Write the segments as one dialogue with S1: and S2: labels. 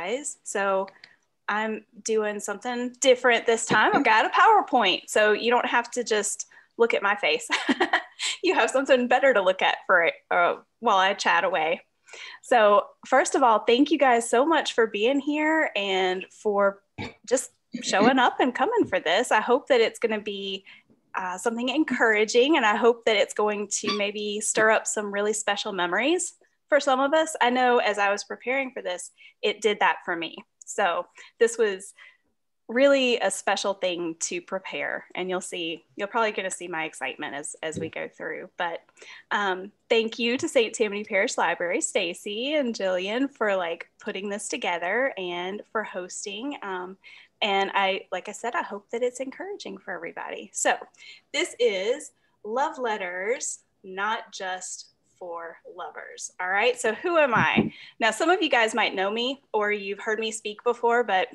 S1: guys. So I'm doing something different this time. I've got a PowerPoint, so you don't have to just look at my face. you have something better to look at for uh, while I chat away. So, first of all, thank you guys so much for being here and for just showing up and coming for this. I hope that it's going to be uh, something encouraging, and I hope that it's going to maybe stir up some really special memories for some of us. I know as I was preparing for this, it did that for me. So, this was really a special thing to prepare and you'll see you're probably going to see my excitement as, as we go through but um, thank you to st tammany parish library stacy and jillian for like putting this together and for hosting um, and i like i said i hope that it's encouraging for everybody so this is love letters not just for lovers all right so who am i now some of you guys might know me or you've heard me speak before but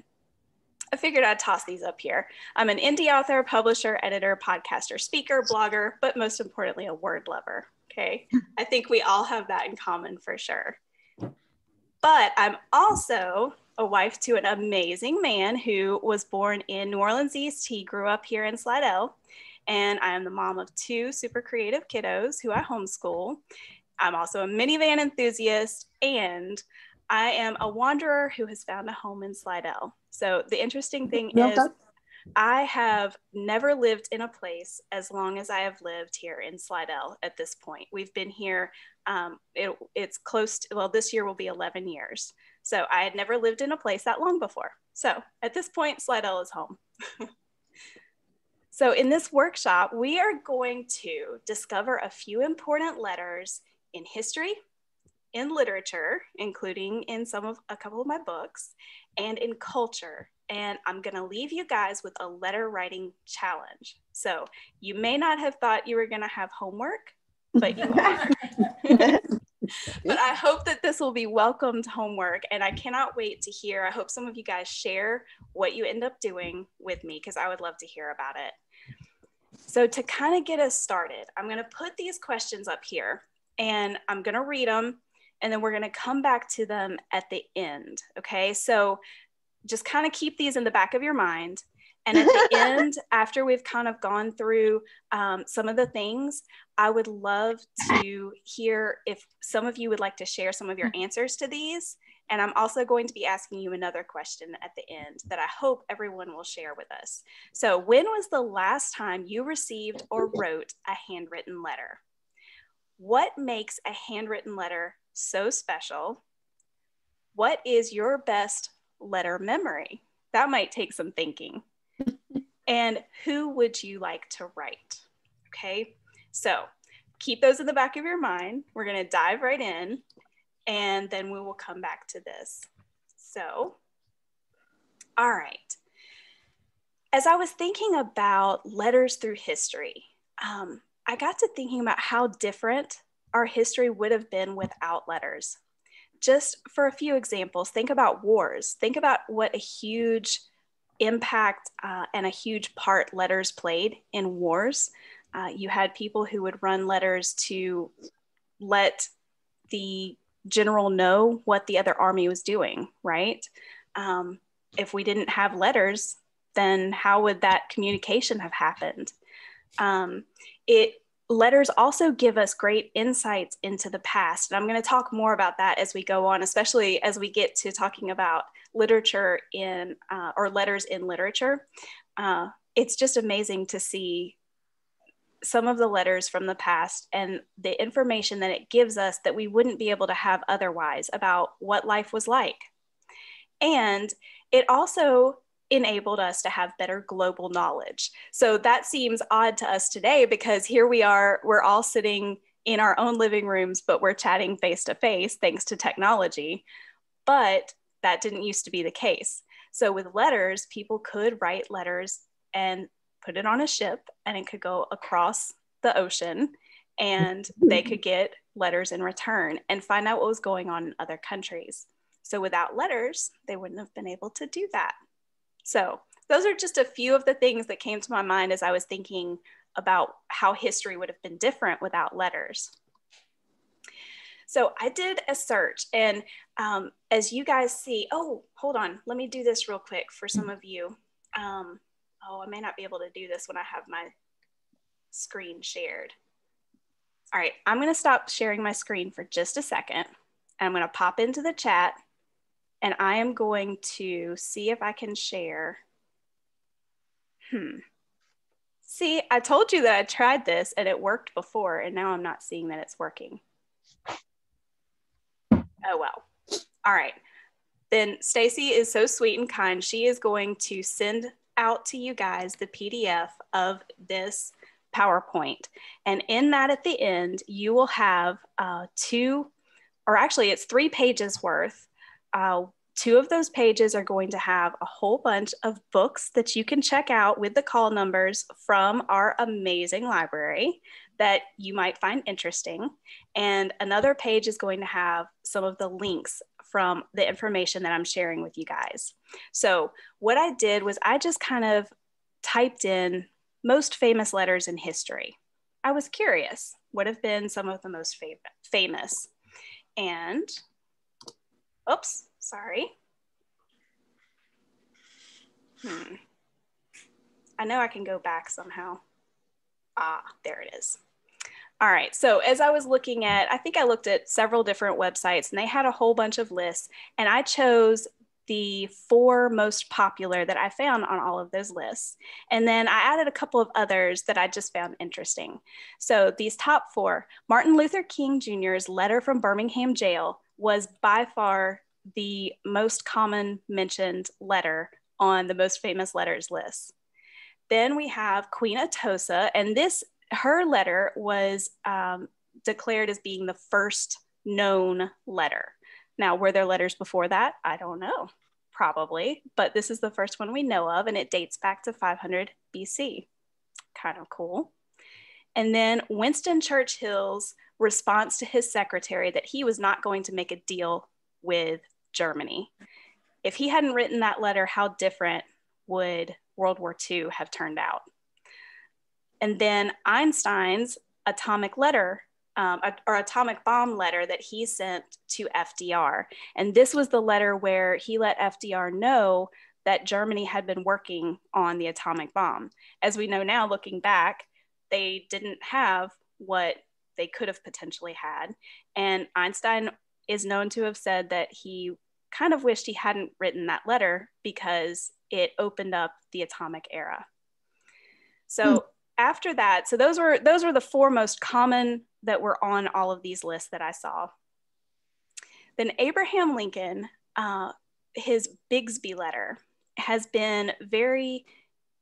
S1: I figured I'd toss these up here. I'm an indie author, publisher, editor, podcaster, speaker, blogger, but most importantly, a word lover. Okay. I think we all have that in common for sure. But I'm also a wife to an amazing man who was born in New Orleans East. He grew up here in Slidell. And I am the mom of two super creative kiddos who I homeschool. I'm also a minivan enthusiast and I am a wanderer who has found a home in Slidell. So the interesting thing well is. I have never lived in a place as long as I have lived here in Slidell at this point. We've been here, um, it, it's close to, well, this year will be 11 years. So I had never lived in a place that long before. So at this point, Slidell is home. so in this workshop, we are going to discover a few important letters in history, in literature, including in some of a couple of my books, and in culture. And I'm going to leave you guys with a letter writing challenge. So you may not have thought you were going to have homework, but you are. but I hope that this will be welcomed homework. And I cannot wait to hear. I hope some of you guys share what you end up doing with me because I would love to hear about it. So, to kind of get us started, I'm going to put these questions up here and I'm going to read them and then we're going to come back to them at the end. Okay. So just kind of keep these in the back of your mind. And at the end, after we've kind of gone through um, some of the things, I would love to hear if some of you would like to share some of your answers to these. And I'm also going to be asking you another question at the end that I hope everyone will share with us. So, when was the last time you received or wrote a handwritten letter? What makes a handwritten letter so special. What is your best letter memory? That might take some thinking. and who would you like to write? Okay, so keep those in the back of your mind. We're going to dive right in and then we will come back to this. So, all right. As I was thinking about letters through history, um, I got to thinking about how different our history would have been without letters. Just for a few examples, think about wars. Think about what a huge impact uh, and a huge part letters played in wars. Uh, you had people who would run letters to let the general know what the other army was doing, right? Um, if we didn't have letters, then how would that communication have happened? Um, it letters also give us great insights into the past. And I'm going to talk more about that as we go on, especially as we get to talking about literature in uh, or letters in literature. Uh, it's just amazing to see some of the letters from the past and the information that it gives us that we wouldn't be able to have otherwise about what life was like. And it also enabled us to have better global knowledge. So that seems odd to us today because here we are, we're all sitting in our own living rooms, but we're chatting face to face thanks to technology. But that didn't used to be the case. So with letters, people could write letters and put it on a ship and it could go across the ocean and they could get letters in return and find out what was going on in other countries. So without letters, they wouldn't have been able to do that. So those are just a few of the things that came to my mind as I was thinking about how history would have been different without letters. So I did a search and um, as you guys see, oh, hold on, let me do this real quick for some of you. Um, oh, I may not be able to do this when I have my screen shared. All right, I'm gonna stop sharing my screen for just a second. I'm gonna pop into the chat and I am going to see if I can share. Hmm. See, I told you that I tried this and it worked before and now I'm not seeing that it's working. Oh well. All right. Then Stacy is so sweet and kind. She is going to send out to you guys the PDF of this PowerPoint. And in that at the end, you will have uh, two, or actually it's three pages worth. Uh, two of those pages are going to have a whole bunch of books that you can check out with the call numbers from our amazing library that you might find interesting. And another page is going to have some of the links from the information that I'm sharing with you guys. So what I did was I just kind of typed in most famous letters in history. I was curious, what have been some of the most fam famous? And, oops, sorry. Hmm. I know I can go back somehow. Ah, there it is. All right, so as I was looking at, I think I looked at several different websites and they had a whole bunch of lists, and I chose the four most popular that I found on all of those lists. And then I added a couple of others that I just found interesting. So these top four Martin Luther King Jr.'s letter from Birmingham jail was by far the most common mentioned letter on the most famous letters list. Then we have Queen Atossa, and this her letter was um, declared as being the first known letter. Now, were there letters before that? I don't know, probably, but this is the first one we know of, and it dates back to 500 BC. Kind of cool. And then Winston Churchill's response to his secretary that he was not going to make a deal with Germany. If he hadn't written that letter, how different would World War II have turned out? And then Einstein's atomic letter um, or atomic bomb letter that he sent to FDR. And this was the letter where he let FDR know that Germany had been working on the atomic bomb. As we know now, looking back, they didn't have what they could have potentially had. And Einstein is known to have said that he kind of wished he hadn't written that letter because it opened up the atomic era. So, hmm after that, so those were those were the four most common that were on all of these lists that I saw. Then Abraham Lincoln, uh, his Bixby letter has been very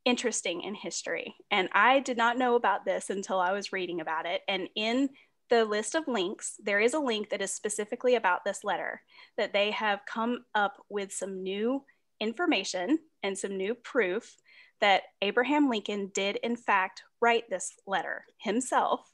S1: interesting in history. And I did not know about this until I was reading about it. And in the list of links, there is a link that is specifically about this letter, that they have come up with some new information and some new proof that Abraham Lincoln did, in fact, write this letter himself.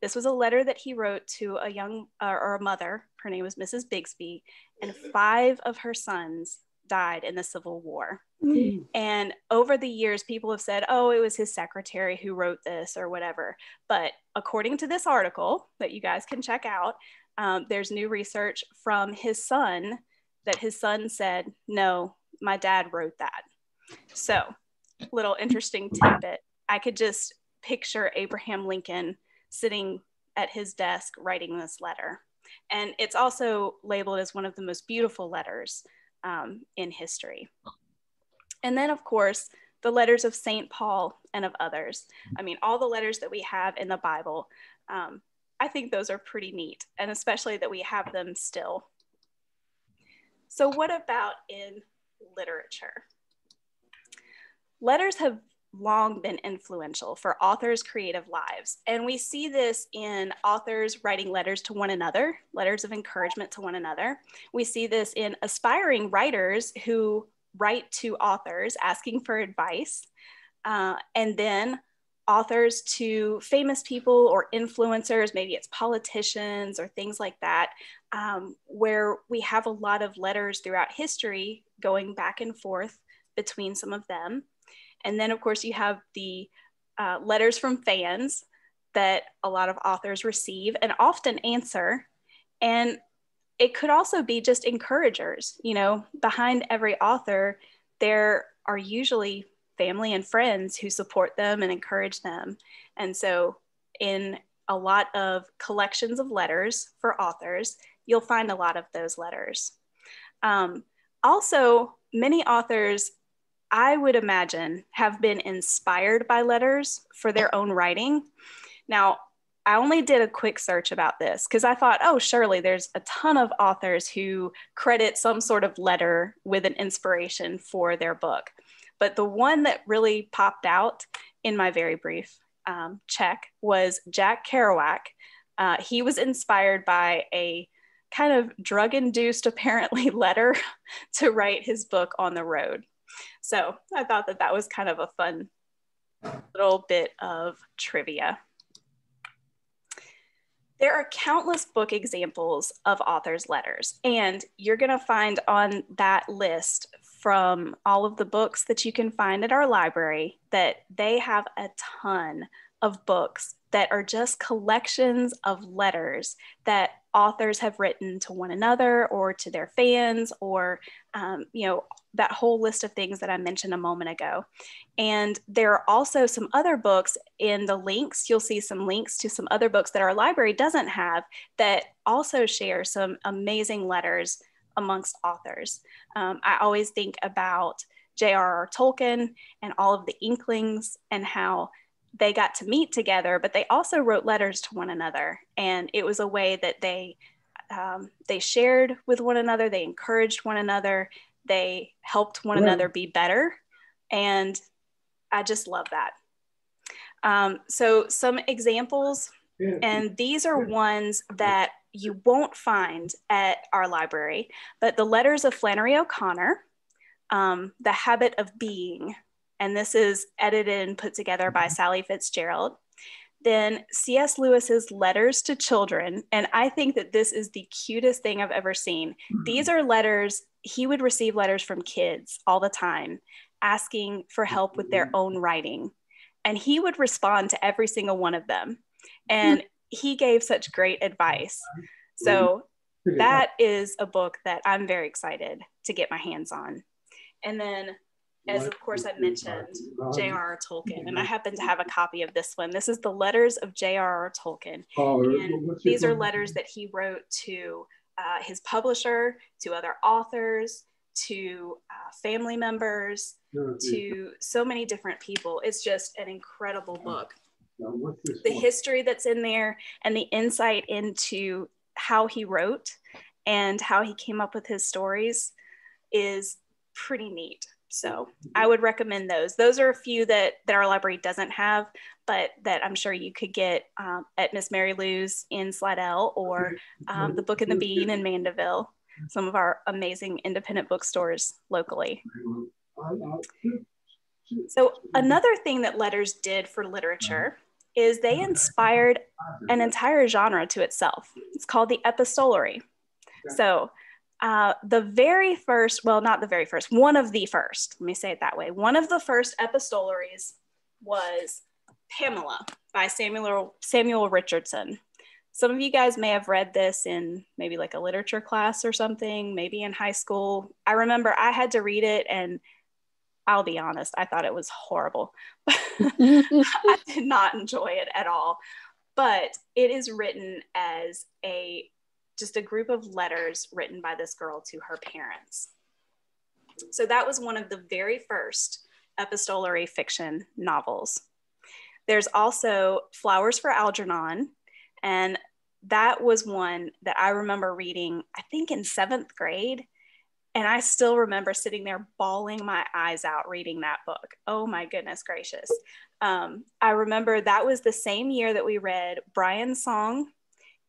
S1: This was a letter that he wrote to a young uh, or a mother. Her name was Mrs. Bixby, and five of her sons died in the Civil War. Mm. And over the years, people have said, oh, it was his secretary who wrote this or whatever. But according to this article that you guys can check out, um, there's new research from his son that his son said, no, my dad wrote that. So little interesting tidbit. I could just picture Abraham Lincoln sitting at his desk writing this letter. And it's also labeled as one of the most beautiful letters um, in history. And then, of course, the letters of St. Paul and of others. I mean, all the letters that we have in the Bible, um, I think those are pretty neat, and especially that we have them still. So, what about in literature? letters have long been influential for authors' creative lives. And we see this in authors writing letters to one another, letters of encouragement to one another. We see this in aspiring writers who write to authors asking for advice. Uh, and then authors to famous people or influencers, maybe it's politicians or things like that, um, where we have a lot of letters throughout history going back and forth between some of them. And then, of course, you have the uh, letters from fans that a lot of authors receive and often answer. And it could also be just encouragers. You know, behind every author, there are usually family and friends who support them and encourage them. And so, in a lot of collections of letters for authors, you'll find a lot of those letters. Um, also, many authors, I would imagine, have been inspired by letters for their own writing. Now, I only did a quick search about this because I thought, oh, surely there's a ton of authors who credit some sort of letter with an inspiration for their book. But the one that really popped out in my very brief um, check was Jack Kerouac. Uh, he was inspired by a kind of drug induced, apparently, letter to write his book on the road. So I thought that that was kind of a fun little bit of trivia. There are countless book examples of authors' letters, and you're going to find on that list from all of the books that you can find at our library that they have a ton of books that are just collections of letters that authors have written to one another or to their fans or um, you know that whole list of things that i mentioned a moment ago. And there are also some other books in the links. You'll see some links to some other books that our library doesn't have that also share some amazing letters amongst authors. Um, i always think about j.r.r tolkien and all of the inklings and how they got to meet together, but they also wrote letters to one another. And it was a way that they um, they shared with one another, they encouraged one another, they helped one another be better. And I just love that. Um, so some examples, and these are ones that you won't find at our library, but the letters of Flannery O'Connor, um, The Habit of Being, and this is edited and put together by mm-hmm. Sally Fitzgerald. Then C.S. Lewis's Letters to Children, and I think that this is the cutest thing I've ever seen. Mm-hmm. These are letters, he would receive letters from kids all the time asking for help with their mm-hmm. own writing. And he would respond to every single one of them. And he gave such great advice. So that is a book that I'm very excited to get my hands on. And then as of course I mentioned, J.R.R. Tolkien, and I happen to have a copy of this one. This is the letters of J.R.R. Tolkien. Oh, and these are letters that he wrote to uh, his publisher, to other authors, to uh, family members, to so many different people. It's just an incredible book. The history that's in there and the insight into how he wrote and how he came up with his stories is pretty neat. So mm-hmm. I would recommend those. Those are a few that, that our library doesn't have, but that I'm sure you could get um, at Miss Mary Lou's in Slidell or mm-hmm. um, the Book and the mm-hmm. Bean in Mandeville, some of our amazing independent bookstores locally. So another thing that letters did for literature uh-huh. is they uh-huh. inspired an entire genre to itself. It's called the epistolary. So uh, the very first, well, not the very first, one of the first, let me say it that way. One of the first epistolaries was Pamela by Samuel, Samuel Richardson. Some of you guys may have read this in maybe like a literature class or something, maybe in high school. I remember I had to read it and I'll be honest, I thought it was horrible. I did not enjoy it at all. But it is written as a just a group of letters written by this girl to her parents. So that was one of the very first epistolary fiction novels. There's also Flowers for Algernon, and that was one that I remember reading, I think in seventh grade. And I still remember sitting there bawling my eyes out reading that book. Oh my goodness gracious. Um, I remember that was the same year that we read Brian's Song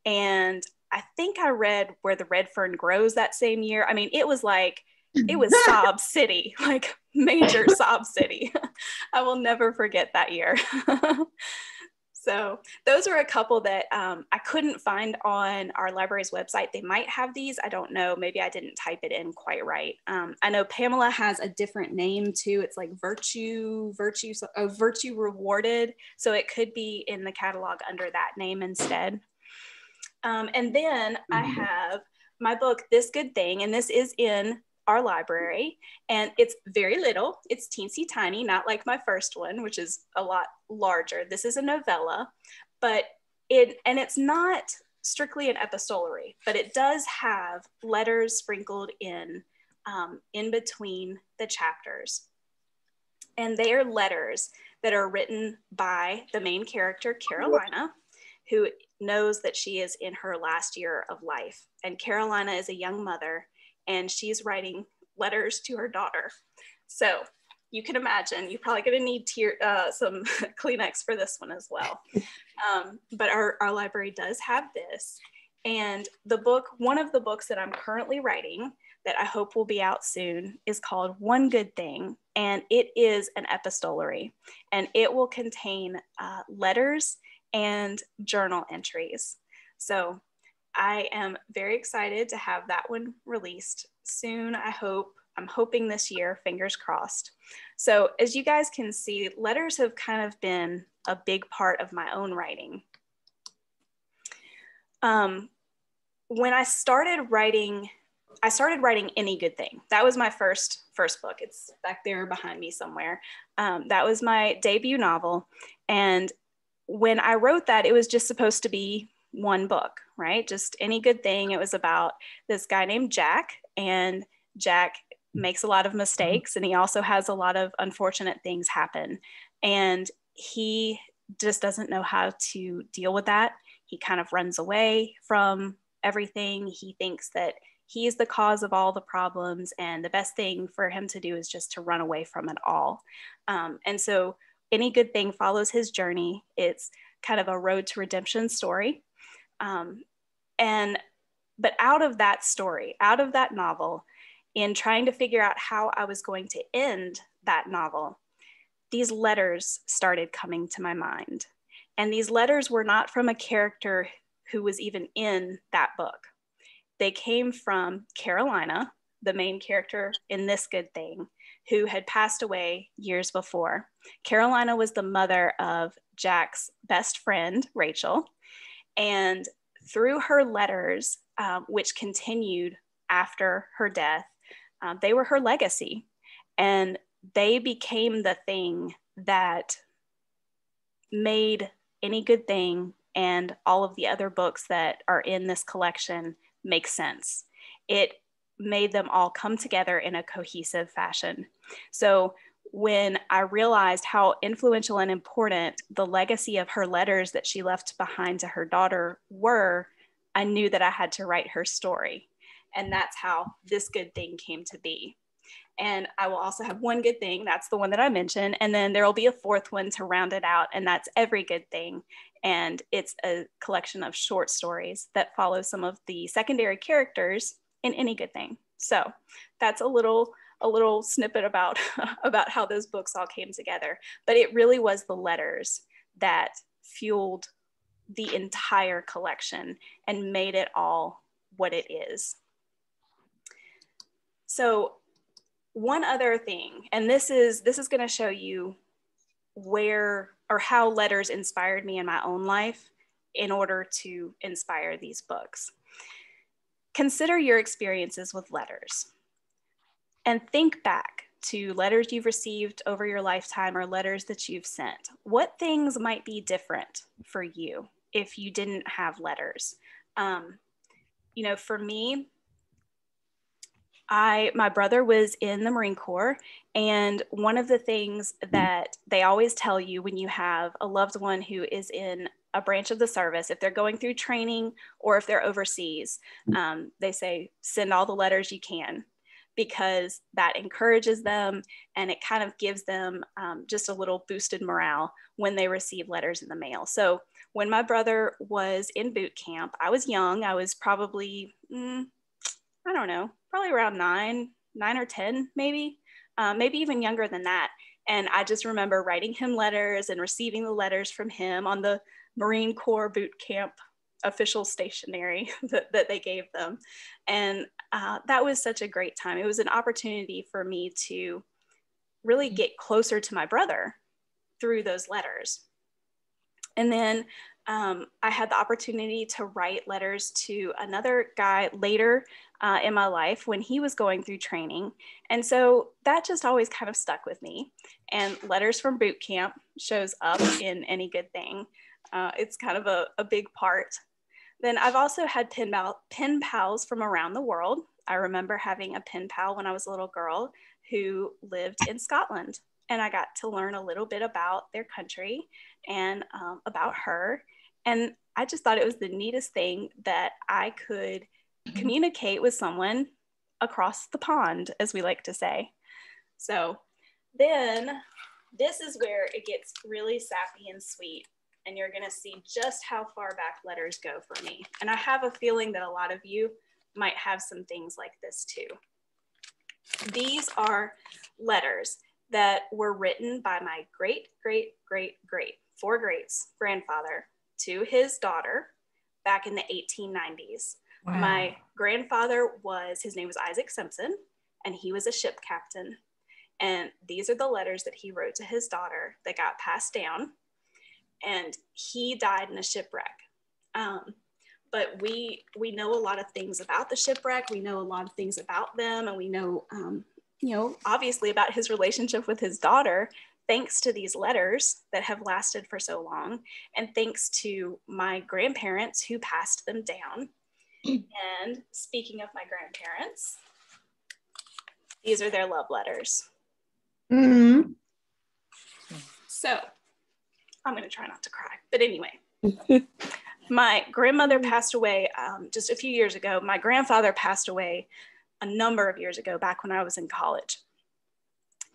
S1: and I think I read Where the Red Fern Grows that same year. I mean, it was like, it was Sob City, like major Sob City. I will never forget that year. so, those are a couple that um, I couldn't find on our library's website. They might have these. I don't know. Maybe I didn't type it in quite right. Um, I know Pamela has a different name too. It's like Virtue, Virtue, oh, Virtue Rewarded. So, it could be in the catalog under that name instead. Um, and then I mm-hmm. have my book, This Good Thing, and this is in our library and it's very little. It's teensy tiny not like my first one which is a lot larger. This is a novella but it and it's not strictly an epistolary but it does have letters sprinkled in um, in between the chapters. And they are letters that are written by the main character carolina who knows that she is in her last year of life and carolina is a young mother and she's writing letters to her daughter. So you can imagine you're probably going to need tear, uh, some Kleenex for this one as well. Um, but our, our library does have this. And the book, one of the books that I'm currently writing that I hope will be out soon is called One Good Thing. And it is an epistolary and it will contain uh, letters and journal entries. So I am very excited to have that one released soon, I hope. I'm hoping this year, fingers crossed. So, as you guys can see, letters have kind of been a big part of my own writing. Um, when I started writing, I started writing Any Good Thing. That was my first first book. It's back there behind me somewhere. Um, that was my debut novel, and when I wrote that, it was just supposed to be one book, right? Just any good thing. It was about this guy named Jack, and Jack makes a lot of mistakes and he also has a lot of unfortunate things happen. And he just doesn't know how to deal with that. He kind of runs away from everything. He thinks that he's the cause of all the problems, and the best thing for him to do is just to run away from it all. Um, and so, any good thing follows his journey. It's kind of a road to redemption story. Um, and but out of that story, out of that novel, in trying to figure out how I was going to end that novel, these letters started coming to my mind. And these letters were not from a character who was even in that book. They came from Carolina, the main character in This Good Thing, who had passed away years before. Carolina was the mother of Jack's best friend, Rachel. And through her letters, um, which continued after her death, um, they were her legacy. And they became the thing that made any good thing and all of the other books that are in this collection make sense. It made them all come together in a cohesive fashion. So when I realized how influential and important the legacy of her letters that she left behind to her daughter were, I knew that I had to write her story. And that's how this good thing came to be. And I will also have one good thing. That's the one that I mentioned. And then there will be a fourth one to round it out. And that's every good thing. And it's a collection of short stories that follow some of the secondary characters in any good thing. So that's a little a little snippet about about how those books all came together. But it really was the letters that fueled the entire collection and made it all what it is. So one other thing, and this is this is going to show you where or how letters inspired me in my own life in order to inspire these books. Consider your experiences with letters and think back to letters you've received over your lifetime or letters that you've sent. What things might be different for you if you didn't have letters? Um, you know, for me, I my brother was in the Marine Corps, and one of the things that they always tell you when you have a loved one who is in a branch of the service, if they're going through training or if they're overseas, um, they say send all the letters you can because that encourages them and it kind of gives them um, just a little boosted morale when they receive letters in the mail. So when my brother was in boot camp, I was young. I was probably, mm, I don't know, probably around nine, nine or 10, maybe, uh, maybe even younger than that. And I just remember writing him letters and receiving the letters from him on the Marine Corps boot camp official stationery that, that they gave them. And uh, that was such a great time. It was an opportunity for me to really get closer to my brother through those letters. And then um, I had the opportunity to write letters to another guy later uh, in my life when he was going through training. And so that just always kind of stuck with me. And Letters from Boot Camp shows up in any good thing. Uh, it's kind of a, a, big part. Then I've also had pen, pal- pen pals from around the world. I remember having a pen pal when I was a little girl who lived in Scotland. And I got to learn a little bit about their country and um, about her. And I just thought it was the neatest thing that I could communicate with someone across the pond, as we like to say. So then this is where it gets really sappy and sweet. And you're going to see just how far back letters go for me. And I have a feeling that a lot of you might have some things like this too. These are letters that were written by my great, great, great, great, four greats grandfather to his daughter back in the 1890s. Wow. My grandfather was, his name was Isaac Simpson, and he was a ship captain. And these are the letters that he wrote to his daughter that got passed down. And he died in a shipwreck. Um, but we we know a lot of things about the shipwreck. We know a lot of things about them, and we know, um, you know, obviously about his relationship with his daughter thanks to these letters that have lasted for so long, and thanks to my grandparents who passed them down. and speaking of my grandparents, these are their love letters. Mm-hmm. So I'm going to try not to cry. But anyway, my grandmother passed away um, just a few years ago. My grandfather passed away a number of years ago, back when I was in college.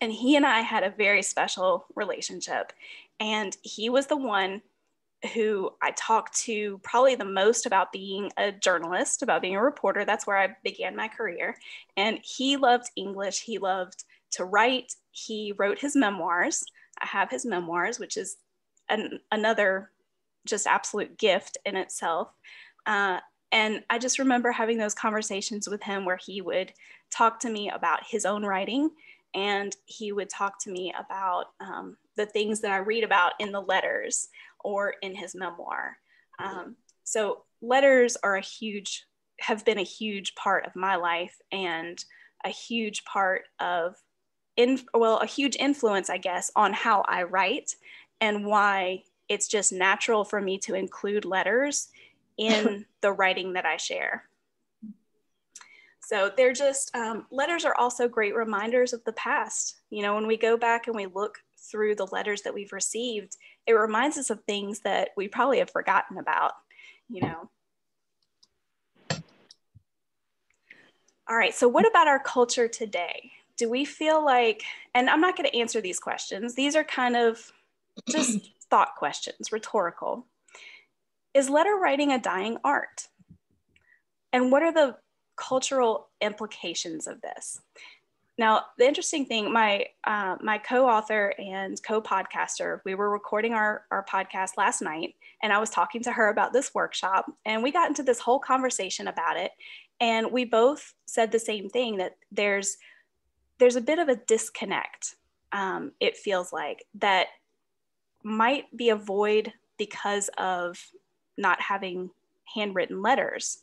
S1: And he and I had a very special relationship. And he was the one who I talked to probably the most about being a journalist, about being a reporter. That's where I began my career. And he loved English. He loved to write. He wrote his memoirs. I have his memoirs, which is an, another just absolute gift in itself. Uh, and I just remember having those conversations with him where he would talk to me about his own writing and he would talk to me about um, the things that I read about in the letters or in his memoir. Um, so letters are a huge, have been a huge part of my life and a huge part of, in, well, a huge influence, I guess, on how I write and why it's just natural for me to include letters in the writing that I share. So they're just, um, letters are also great reminders of the past. You know, when we go back and we look through the letters that we've received, it reminds us of things that we probably have forgotten about, you know. All right, so what about our culture today? Do we feel like, and I'm not going to answer these questions, these are kind of just thought questions, rhetorical. Is letter writing a dying art? And what are the cultural implications of this? Now, the interesting thing, my uh, my co-author and co-podcaster, we were recording our, our podcast last night, and I was talking to her about this workshop, and we got into this whole conversation about it, and we both said the same thing that there's there's a bit of a disconnect. Um, it feels like that might be a void because of not having handwritten letters.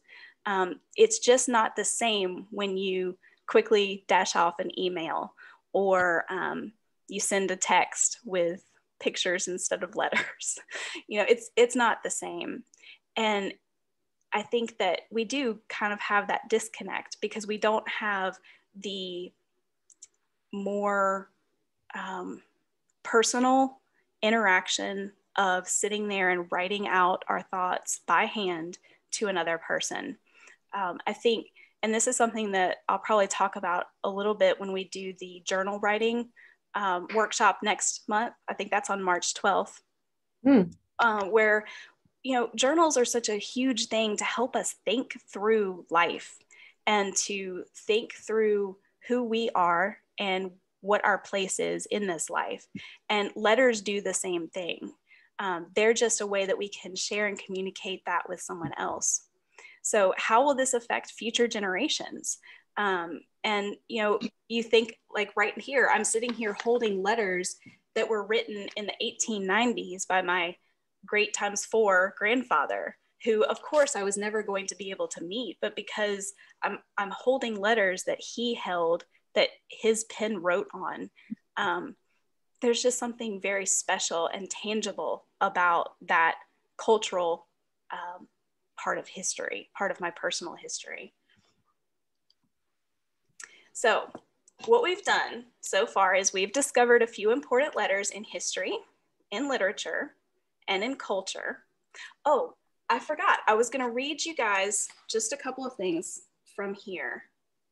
S1: Um, it's just not the same when you quickly dash off an email or um, you send a text with pictures instead of letters. you know, it's it's not the same. And I think that we do kind of have that disconnect because we don't have the more um, personal interaction of sitting there and writing out our thoughts by hand to another person. Um, I think, and this is something that I'll probably talk about a little bit when we do the journal writing um, workshop next month. I think that's on March 12th, mm. uh, where, you know, journals are such a huge thing to help us think through life and to think through who we are and what our place is in this life. And letters do the same thing. Um, they're just a way that we can share and communicate that with someone else. So, how will this affect future generations? Um, and you know, you think like right here, I'm sitting here holding letters that were written in the 1890s by my great times four grandfather who of course I was never going to be able to meet, but because I'm, I'm holding letters that he held that his pen wrote on, um, there's just something very special and tangible about that cultural um, part of history, part of my personal history. So what we've done so far is we've discovered a few important letters in history, in literature, and in culture. Oh, I forgot. I was going to read you guys just a couple of things from here.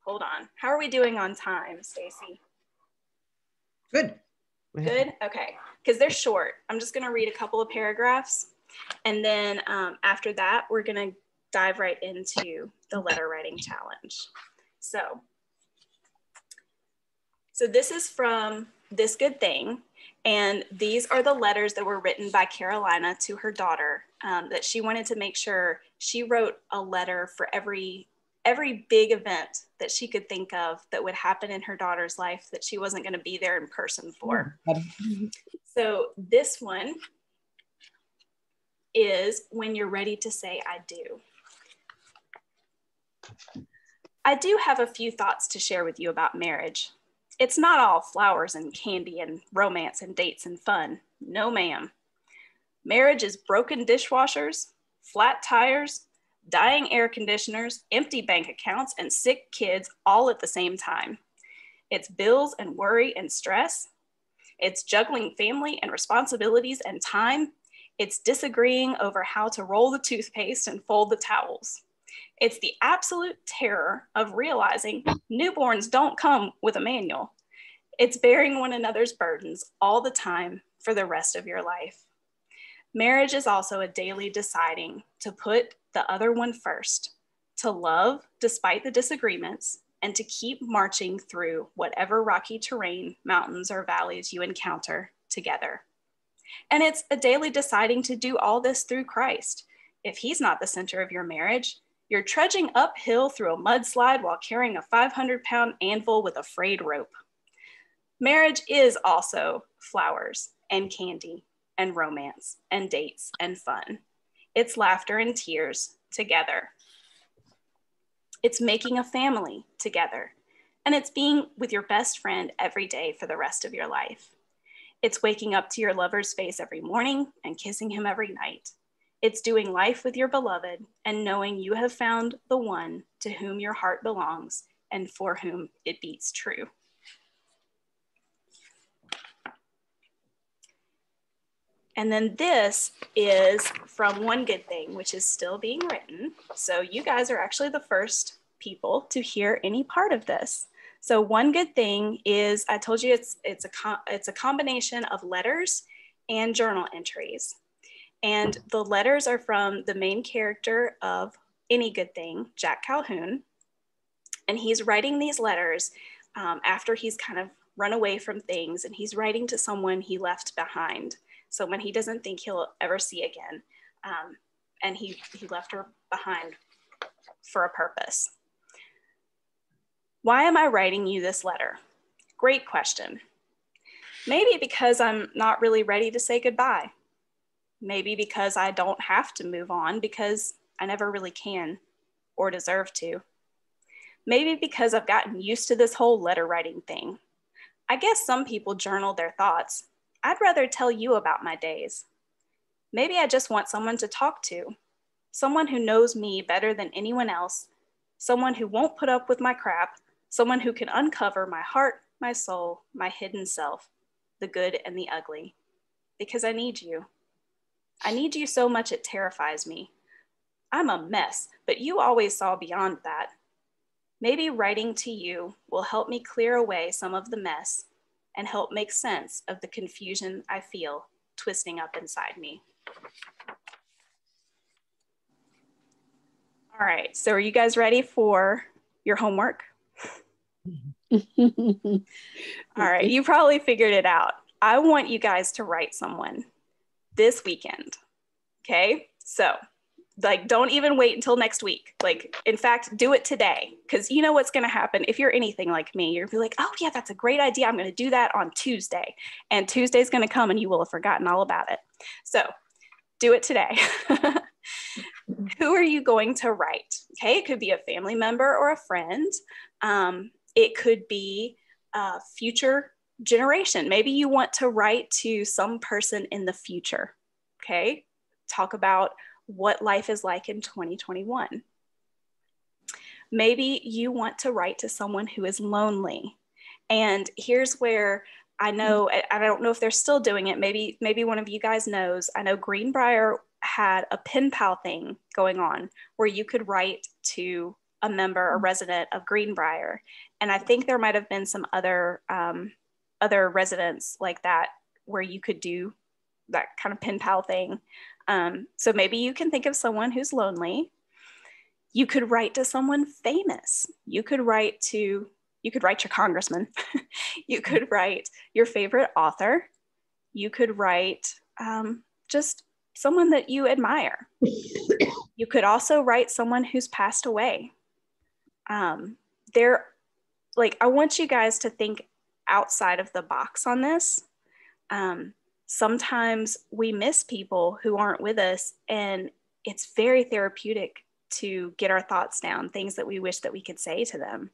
S1: Hold on. How are we doing on time, Stacy?
S2: Good.
S1: Good. Okay. Because they're short. I'm just going to read a couple of paragraphs. And then um, after that, we're going to dive right into the letter writing challenge. So, so this is from This Good Thing. And these are the letters that were written by Carolina to her daughter um, that she wanted to make sure she wrote a letter for every every big event that she could think of that would happen in her daughter's life that she wasn't going to be there in person for. so this one is when you're ready to say I do. I do have a few thoughts to share with you about marriage. It's not all flowers and candy and romance and dates and fun. No, ma'am. Marriage is broken dishwashers, flat tires, dying air conditioners, empty bank accounts, and sick kids all at the same time. It's bills and worry and stress. It's juggling family and responsibilities and time. It's disagreeing over how to roll the toothpaste and fold the towels. It's the absolute terror of realizing newborns don't come with a manual. It's bearing one another's burdens all the time for the rest of your life. Marriage is also a daily deciding to put the other one first, to love despite the disagreements, and to keep marching through whatever rocky terrain, mountains, or valleys you encounter together. And it's a daily deciding to do all this through Christ. If He's not the center of your marriage, you're trudging uphill through a mudslide while carrying a 500 pound anvil with a frayed rope. Marriage is also flowers and candy and romance and dates and fun. It's laughter and tears together. It's making a family together. And it's being with your best friend every day for the rest of your life. It's waking up to your lover's face every morning and kissing him every night. It's doing life with your beloved and knowing you have found the one to whom your heart belongs and for whom it beats true. And then this is from One Good Thing, which is still being written. So you guys are actually the first people to hear any part of this. So One Good Thing is, I told you it's, it's, a, it's a combination of letters and journal entries. And the letters are from the main character of Any Good Thing, Jack Calhoun. And he's writing these letters um, after he's kind of run away from things and he's writing to someone he left behind someone he doesn't think he'll ever see again. Um, and he, he left her behind for a purpose. Why am I writing you this letter? Great question. Maybe because I'm not really ready to say goodbye. Maybe because I don't have to move on because I never really can or deserve to. Maybe because I've gotten used to this whole letter writing thing. I guess some people journal their thoughts, I'd rather tell you about my days. Maybe I just want someone to talk to, someone who knows me better than anyone else, someone who won't put up with my crap, someone who can uncover my heart, my soul, my hidden self, the good and the ugly. Because I need you. I need you so much it terrifies me. I'm a mess, but you always saw beyond that. Maybe writing to you will help me clear away some of the mess and help make sense of the confusion I feel twisting up inside me. All right, so are you guys ready for your homework? All right, you probably figured it out. I want you guys to write someone this weekend. Okay, so like don't even wait until next week like in fact do it today because you know what's going to happen if you're anything like me you're be like oh yeah that's a great idea i'm going to do that on tuesday and tuesday's going to come and you will have forgotten all about it so do it today. Who are you going to write? Okay, it could be a family member or a friend. Um, it could be a future generation. Maybe you want to write to some person in the future. Okay, talk about what life is like in 2021. Maybe you want to write to someone who is lonely. And here's where I know I don't know if they're still doing it. Maybe maybe one of you guys knows. I know Greenbrier had a pen pal thing going on where you could write to a member, a resident of Greenbrier, and I think there might have been some other um, other residents like that where you could do that kind of pen pal thing. Um, so maybe you can think of someone who's lonely. You could write to someone famous. You could write to you could write your congressman. you could write your favorite author. You could write um, just someone that you admire. you could also write someone who's passed away. Um, there, like, I want you guys to think outside of the box on this. Um, sometimes we miss people who aren't with us, and it's very therapeutic to get our thoughts down, things that we wish that we could say to them.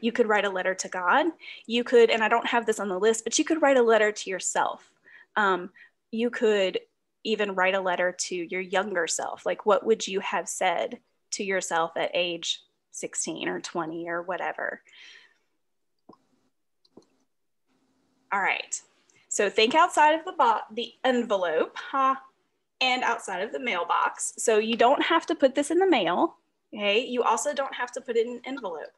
S1: You could write a letter to God. You could, and I don't have this on the list, but you could write a letter to yourself. Um, you could even write a letter to your younger self. Like, what would you have said to yourself at age 16 or 20 or whatever? All right. So think outside of the bo- the envelope, huh? and outside of the mailbox. So you don't have to put this in the mail. Okay. You also don't have to put it in an envelope.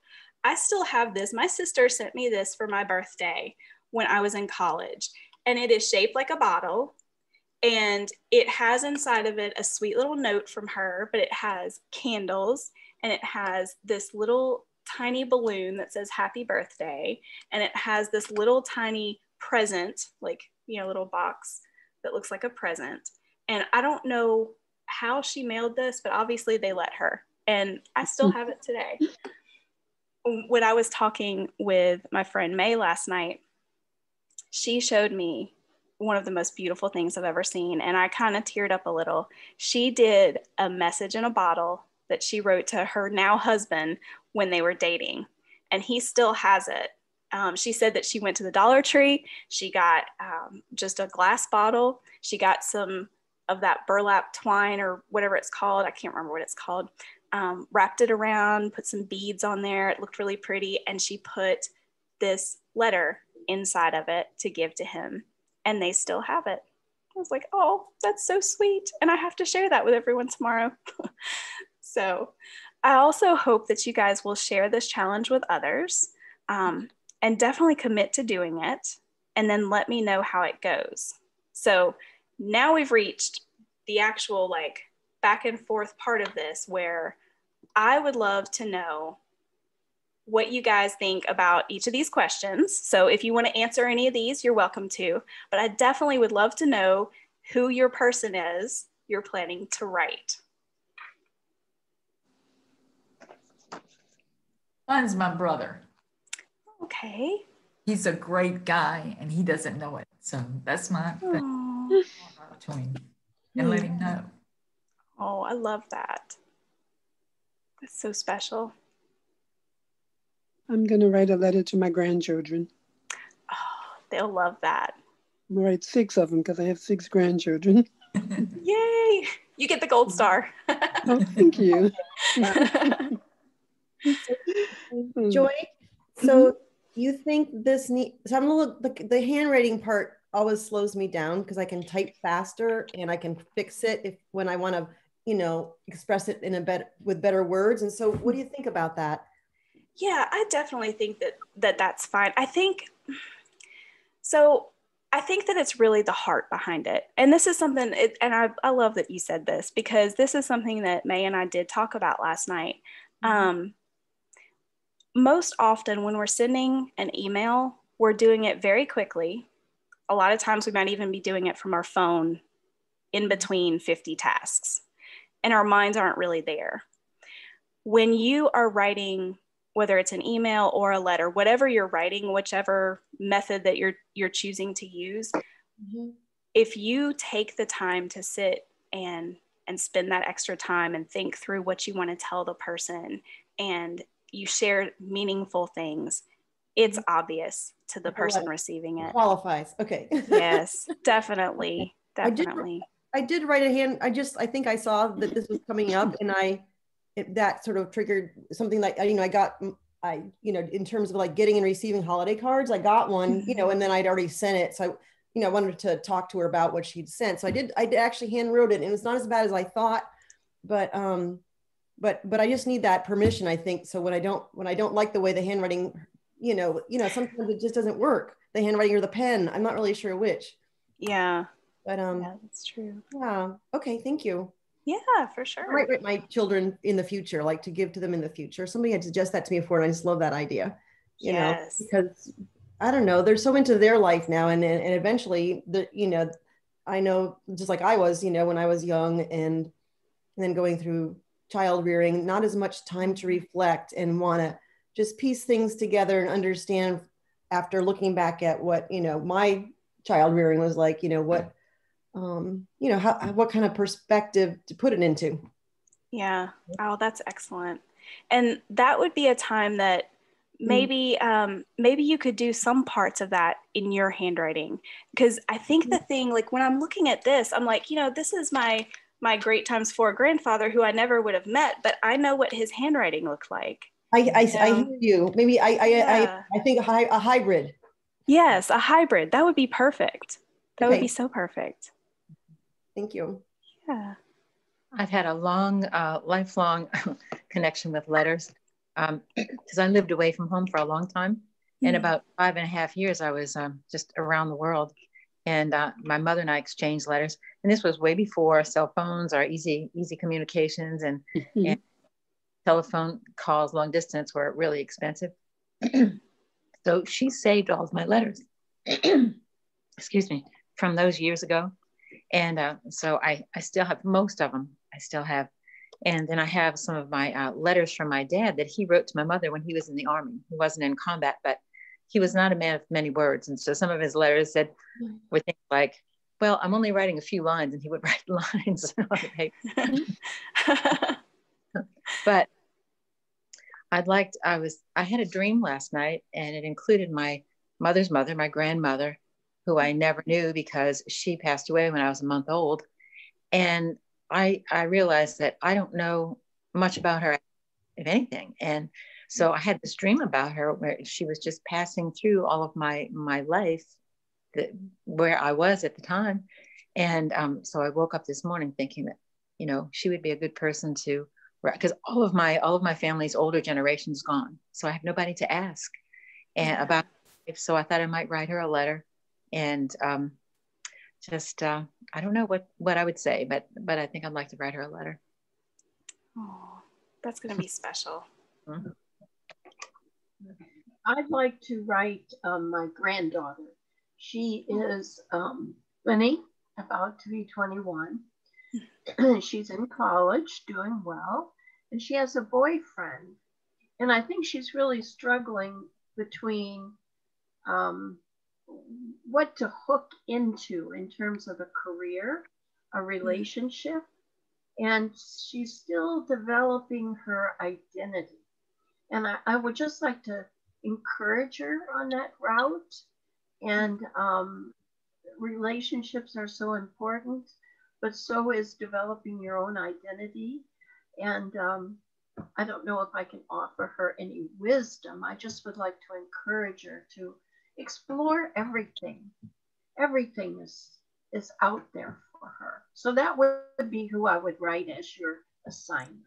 S1: I still have this. My sister sent me this for my birthday when I was in college, and it is shaped like a bottle. And it has inside of it a sweet little note from her, but it has candles and it has this little tiny balloon that says happy birthday. And it has this little tiny present, like, you know, little box that looks like a present. And I don't know how she mailed this, but obviously they let her. And I still have it today when I was talking with my friend May last night, she showed me one of the most beautiful things I've ever seen. And I kind of teared up a little. She did a message in a bottle that she wrote to her now husband when they were dating, and he still has it. Um, she said that she went to the Dollar Tree. She got um, just a glass bottle. She got some of that burlap twine or whatever it's called. I can't remember what it's called um, wrapped it around, put some beads on there. It looked really pretty. And she put this letter inside of it to give to him. And they still have it. I was like, oh, that's so sweet. And I have to share that with everyone tomorrow. so I also hope that you guys will share this challenge with others um, and definitely commit to doing it. And then let me know how it goes. So now we've reached the actual like back and forth part of this where I would love to know what you guys think about each of these questions. So if you want to answer any of these, you're welcome to. But I definitely would love to know who your person is you're planning to write.
S3: Mine's my brother.
S1: Okay.
S3: He's a great guy and he doesn't know it. So that's my thing between and let him know.
S1: Oh, I love that. That's so special.
S4: I'm going to write a letter to my grandchildren.
S1: Oh, they'll love that.
S4: I'm going to write six of them because I have six grandchildren.
S1: Yay! You get the gold star.
S4: oh, thank you.
S2: Joy, so mm-hmm. You think this need? So I'm a little the, the handwriting part always slows me down because I can type faster and I can fix it if when I want to you know express it in a better with better words and so what do you think about that
S1: yeah i definitely think that that that's fine i think so i think that it's really the heart behind it and this is something it, and I, I love that you said this because this is something that may and i did talk about last night mm-hmm. um, most often when we're sending an email we're doing it very quickly a lot of times we might even be doing it from our phone in between 50 tasks and our minds aren't really there. When you are writing, whether it's an email or a letter, whatever you're writing, whichever method that you're you're choosing to use, mm-hmm. if you take the time to sit and and spend that extra time and think through what you want to tell the person and you share meaningful things it's
S2: Mm-hmm.
S1: obvious to the person receiving it
S2: Qualifies. Okay.
S1: yes definitely
S2: I did-
S1: definitely
S2: I did write a hand. I just, I think I saw that this was coming up and I, it, that sort of triggered something like, you know, I got, I, you know, in terms of like getting and receiving holiday cards, I got one, you know, and then I'd already sent it. So I, you know, I wanted to talk to her about what she'd sent. So I did, I did actually hand wrote it and it's not as bad as I thought, but, um, but, but I just need that permission, I think. So when I don't, when I don't like the way the handwriting, you know, you know, sometimes it just doesn't work. The handwriting or the pen, I'm not really sure which,
S1: yeah
S2: but, um,
S1: yeah that's true
S2: yeah. Okay. Thank you.
S1: yeah for
S2: I
S1: sure
S2: might write my children in the future, like to give to them in the future. Somebody had suggested that to me before, and I just love that idea. You
S1: Yes.
S2: know, because I don't know, they're so into their life now, and and and eventually, the you know, I know just like I was, you know, when I was young, and, and then going through child rearing, not as much time to reflect and want to just piece things together and understand after looking back at what you know my child rearing was like. You know what. Um, you know how what kind of perspective to put it into
S1: Yeah. Oh, that's excellent. And that would be a time that maybe um, maybe you could do some parts of that in your handwriting because I think the thing like when I'm looking at this, I'm like, you know, this is my my great times four grandfather who I never would have met, but I know what his handwriting looked like.
S2: I, I, I hear you. Maybe I, I,
S1: Yeah.
S2: I, I think a, hy- a hybrid.
S1: Yes, a hybrid. That would be perfect. That would be so perfect.
S2: Thank you.
S1: Yeah.
S3: I've had a long, uh, lifelong connection with letters because I lived away from home for a long time. In
S1: Mhm.
S3: about five and a half years, I was um, just around the world. And uh, my mother and I exchanged letters. And this was way before cell phones or easy, easy communications and
S4: Mhm.
S3: telephone calls long distance were really expensive. so she saved all of my letters, excuse me, from those years ago. And uh, so I, I still have most of them. I still have. And then I have some of my uh, letters from my dad that he wrote to my mother when he was in the army. He wasn't in combat, but he was not a man of many words. And so some of his letters said mm-hmm. were things like, well, I'm only writing a few lines, and he would write lines on the paper but I'd liked, I was, I had a dream last night and it included my mother's mother, my grandmother, who I never knew because she passed away when I was a month old. And I, I realized that I don't know much about her, if anything. And so I had this dream about her where she was just passing through all of my, my life that, where I was at the time. And um, so I woke up this morning thinking that, you know, she would be a good person to because all of my all of my family's older generation's gone. So i have nobody to ask and about if so i thought i might write her a letter and um, just uh, i don't know what what i would say but but i think i'd like to write her a letter.
S1: Oh, that's going to be special.
S5: I'd like to write um, my granddaughter. She is um, 20, about to be 21. she's in college, doing well, and she has a boyfriend. And I think she's really struggling between um, what to hook into in terms of a career, a relationship, and she's still developing her identity. And I, I would just like to encourage her on that route. And um, relationships are so important, but so is developing your own identity. And um, I don't know if I can offer her any wisdom. I just would like to encourage her to explore everything. Everything is is out there for her. So that would be who I would write as your assignment.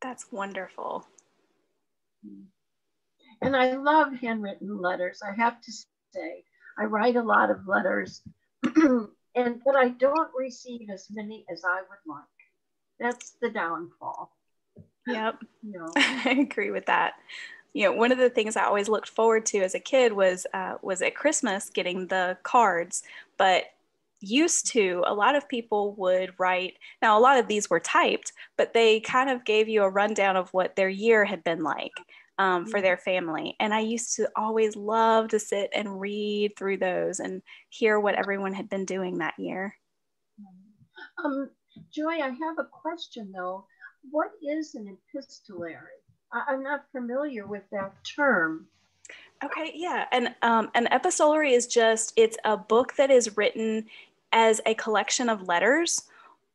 S1: That's wonderful.
S5: And I love handwritten letters. I have to say, I write a lot of letters, and but I don't receive as many as I would like. That's the downfall.
S1: Yep.
S5: You know.
S1: I agree with that. You know, one of the things I always looked forward to as a kid was uh, was at Christmas getting the cards. But used to, a lot of people would write. Now, a lot of these were typed, but they kind of gave you a rundown of what their year had been like. um, for their family. And I used to always love to sit and read through those and hear what everyone had been doing that year.
S5: Um, Joy, I have a question though. What is an epistolary? I- I'm not familiar with that term.
S1: Okay, yeah, and um, an epistolary is just it's a book that is written as a collection of letters,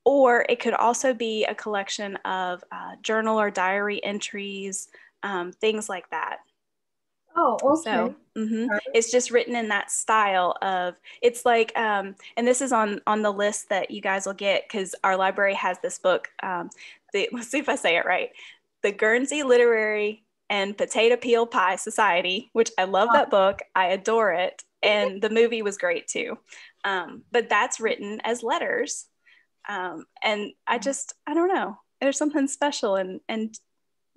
S1: or it could also be a collection of uh, journal or diary entries, um, things like that.
S5: Oh, okay.
S1: So mhm. it's just written in that style of it's like, um, and this is on on the list that you guys will get because our library has this book. Um, the, let's see if I say it right. The Guernsey Literary and Potato Peel Pie Society, which I love that book. I adore it, and the movie was great too. Um, but that's written as letters, um, and I just I don't know. There's something special and and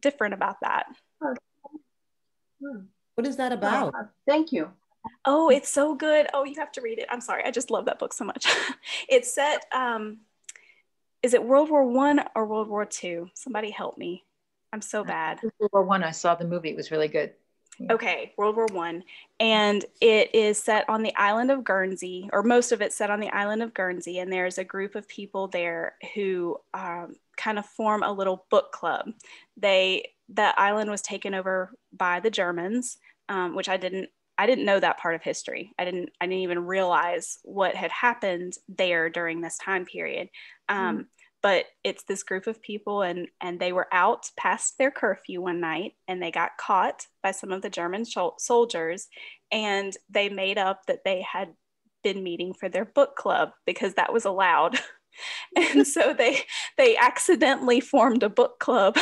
S1: different about that.
S5: Hmm.
S2: What is that about?
S5: Uh, thank you.
S1: Oh, it's so good. Oh, you have to read it. I'm sorry. I just love that book so much. it's set, um, is it World War One or World War Two? Somebody help me. I'm so bad.
S3: World War One. I. saw the movie. It was really good.
S1: Okay, World War One, and it is set on the island of Guernsey, or most of it's set on the island of Guernsey, and there's a group of people there who um, kind of form a little book club. They the island was taken over by the Germans, um, which I didn't I didn't know that part of history. I didn't I didn't even realize what had happened there during this time period. Um, mm. But it's this group of people, and and they were out past their curfew one night, and they got caught by some of the German soldiers, and they made up that they had been meeting for their book club because that was allowed. and so they they accidentally formed a book club.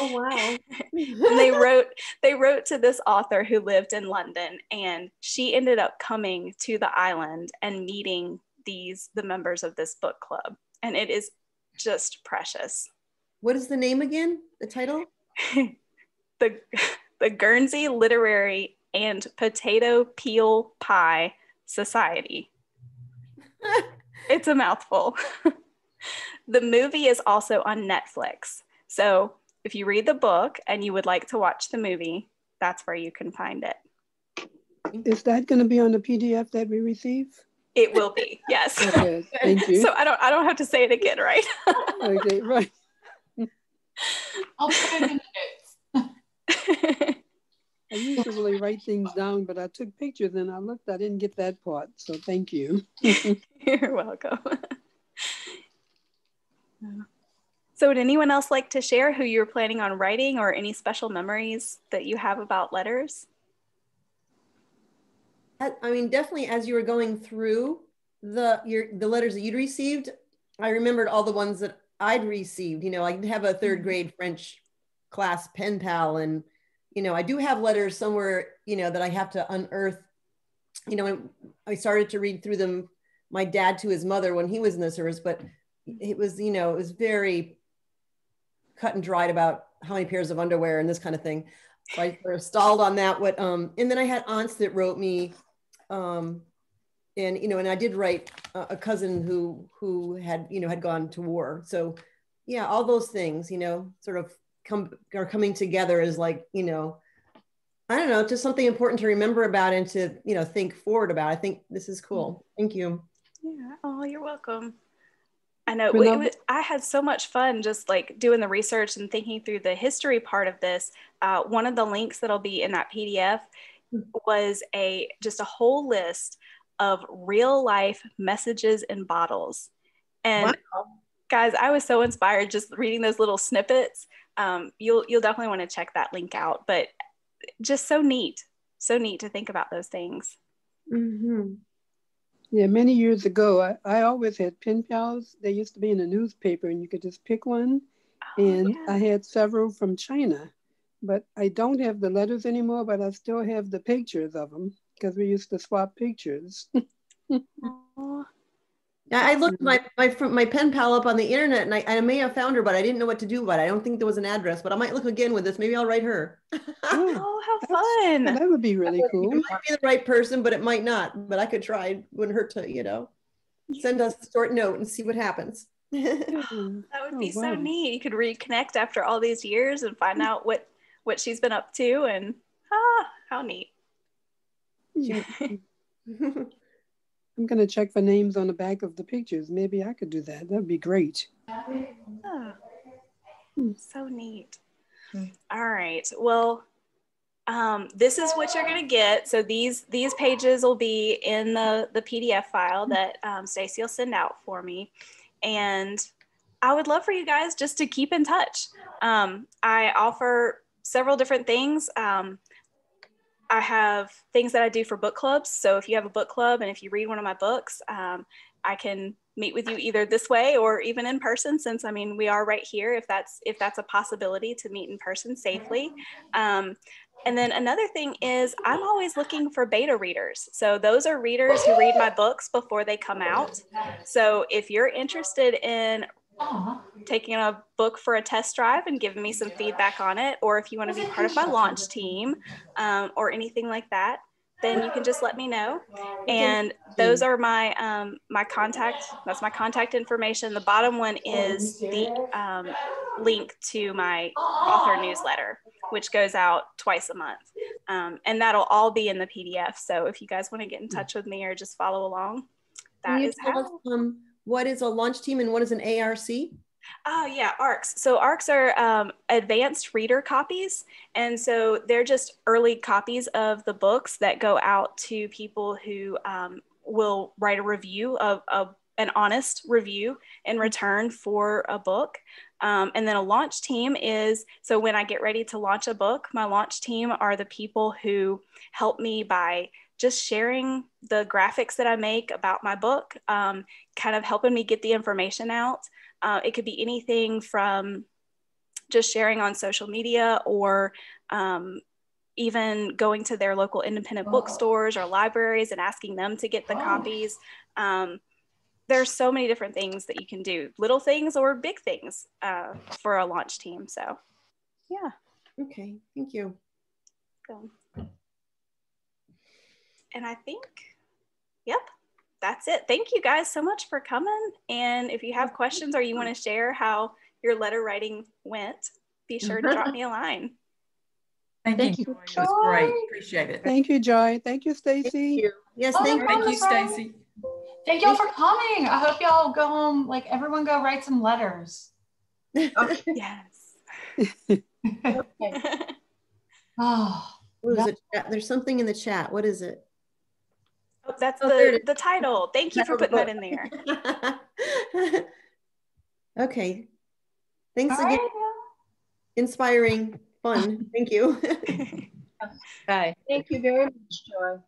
S2: Oh wow.
S1: And they wrote they wrote to this author who lived in london and she ended up coming to the island and meeting these the members of this book club. And it is just precious
S2: what is the name again the title
S1: the the guernsey literary and potato peel pie society it's a mouthful. the movie is also on Netflix. So if you read the book and you would like to watch the movie, that's where you can find it.
S4: Is that going to be on the PDF that we receive?
S1: It will be, yes.
S4: Okay, thank you.
S1: So I don't I don't have to say it again, right?
S4: okay, right.
S6: I'll put it in the notes.
S4: I usually write things down, but I took pictures and I looked, I didn't get that part. So thank you.
S1: You're welcome. so, would anyone else like to share who you're planning on writing or any special memories that you have about letters?
S2: I mean, definitely as you were going through the your the letters that you'd received, I remembered all the ones that I'd received. You know, I have a third grade French class pen pal and you know, I do have letters somewhere, you know, that I have to unearth. You know, I started to read through them, my dad to his mother when he was in the service, but it was, you know, it was very cut and dried about how many pairs of underwear and this kind of thing. So I sort of stalled on that. What, um, and then I had aunts that wrote me, um, and you know, and I did write a, a cousin who who had you know had gone to war. So yeah, all those things, you know, sort of come are coming together as like you know i don't know just something important to remember about and to you know think forward about. I think this is cool. Thank you.
S1: Yeah. Oh you're welcome. I know. Was, i had so much fun just like doing the research and thinking through the history part of this. Uh, one of the links that'll be in that pdf was a just a whole list of real life messages in bottles and wow. guys i was so inspired just reading those little snippets um, you'll you'll definitely want to check that link out. But just so neat, so neat to think about those things.
S4: Mm-hmm. Yeah, many years ago, I, I always had pen pals. They used to be in a newspaper, and you could just pick one. Oh, and yeah. I had several from China, but I don't have the letters anymore. But I still have the pictures of them because we used to swap pictures.
S2: oh, I looked my my my pen pal up on the internet, and I, I may have found her, but I didn't know what to do. But I don't think there was an address. But I might look again with this. Maybe I'll write her.
S1: oh, oh how fun!
S4: That would be really cool.
S2: It might be the right person, but it might not. But I could try. It wouldn't hurt to you know send us a short note and see what happens.
S1: that would oh, be oh, wow. so neat. You could reconnect after all these years and find mm. out what what she's been up to, and ah, how neat.
S4: I'm going to check for names on the back of the pictures. Maybe I could do that. That'd be great.
S1: Oh, so neat. All right. Well, um, this is what you're going to get. So these these pages will be in the the PDF file that um, Stacy will send out for me, and I would love for you guys just to keep in touch. Um, I offer several different things. Um, I have things that I do for book clubs. So if you have a book club and if you read one of my books, um, I can meet with you either this way or even in person since i mean we are right here if that's if that's a possibility to meet in person safely um, and then another thing is, I'm always looking for beta readers. So those are readers who read my books before they come out. So if you're interested in taking a book for a test drive and giving me some feedback on it, or if you want to be part of my launch team um, or anything like that, then you can just let me know. And those are my um, my contact. That's my contact information. The bottom one is the um, link to my author newsletter, which goes out twice a month, um, and that'll all be in the PDF. So if you guys want to get in touch with me or just follow along, that is how.
S2: What is a launch team and what is an ARC?
S1: Oh, yeah, ARCs. So ARCs are um, advanced reader copies. And so they're just early copies of the books that go out to people who um, will write a review of, of an honest review in return for a book. Um, and then a launch team is so when I get ready to launch a book, my launch team are the people who help me by just sharing the graphics that I make about my book, um, kind of helping me get the information out. Uh, it could be anything from just sharing on social media or um, even going to their local independent bookstores or libraries and asking them to get the copies. Um, there's so many different things that you can do, little things or big things uh, for a launch team. So, yeah.
S2: Okay, thank you.
S1: So, and I think, yep, that's it. Thank you guys so much for coming. And if you have questions or you want to share how your letter writing went, be sure to drop me a line.
S7: Thank, thank you. you. It was great. Appreciate it.
S4: Thank you, Joy. Thank you, Stacy.
S2: Yes, oh, thank,
S7: thank you, Stacy.
S6: Thank y'all for coming. I hope y'all go home, like everyone go write some letters.
S1: Okay. yes.
S2: okay. oh, what is it? There's something in the chat. What is it?
S1: Oh, that's oh, the, the title. Thank you for putting that in there.
S2: okay. Thanks All again. Right. Inspiring, fun. Thank you.
S3: Bye.
S5: Thank you very much, Joy.